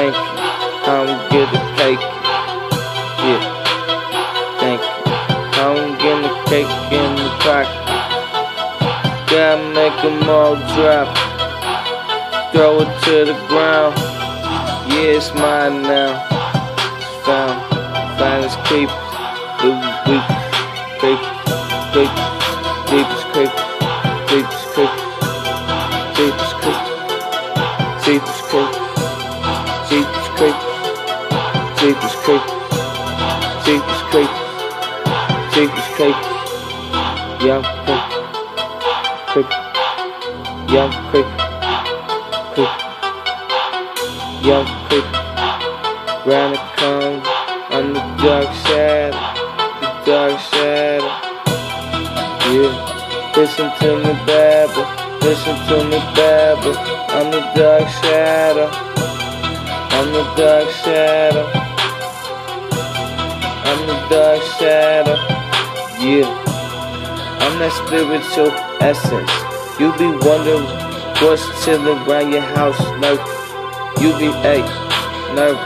think I'm get the cake, yeah, think I'm getting the cake in the crack, gotta make them all drop, throw it to the ground, yeah it's mine now, it's found, finest creep, the week, creep, creep, deepest creep, deepest creep, deepest creep, deepest Take this cake. Take this cake. Take this cake. Yeah, cake. Cake. Yeah, cake. Cake. Yeah, cake. Round the come on the dark side. The dark side. Yeah. Listen to me, babble. Listen to me, babble. I'm the dark shadow. I'm the dark shadow. The shadow. Yeah, I'm that spiritual essence. You be wondering what's chilling around your house, nervous. You be a nervous.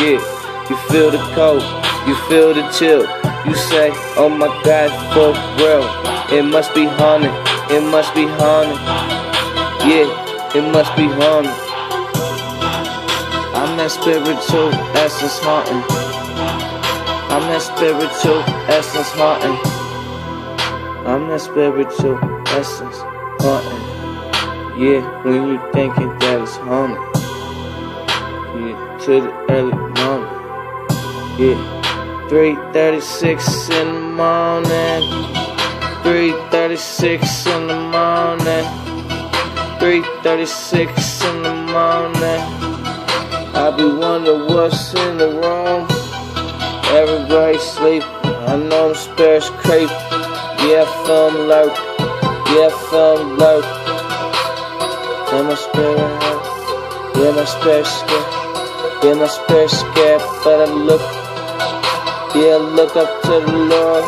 Yeah, you feel the cold. You feel the chill. You say, oh my God, for real. It must be haunted. It must be haunted. Yeah, it must be haunted. I'm that spiritual essence haunting. I'm that spiritual essence haunting. I'm that spiritual essence haunting. Yeah, when you thinking that it's haunted. Yeah, to the early morning. Yeah. 3.36 in the morning 3.36 in the morning 3.36 in the morning I be wondering what's in the room Everybody sleep. I know them spirits creep. Yeah, them lurk Yeah, them lurk And my spirit hurt Yeah, my spirit scared. Yeah, my spirit scared But I look. Yeah, look up to the Lord,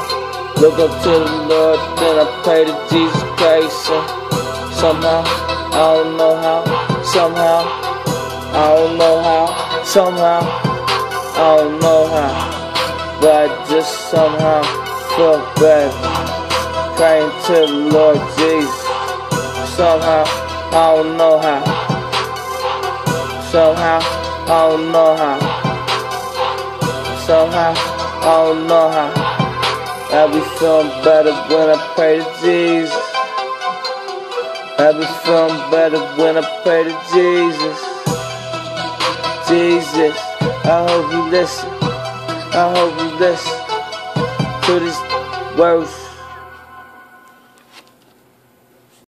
look up to the Lord, then I pray to Jesus Christ. And somehow, I don't know how, somehow, I don't know how, somehow, I don't know how, but I just somehow feel better. Praying to the Lord Jesus. Somehow, I don't know how. Somehow, I don't know how. Somehow. I don't know how. I be feeling better when I pray to Jesus. I be feeling better when I pray to Jesus. Jesus, I hope you listen. I hope you listen to this worth.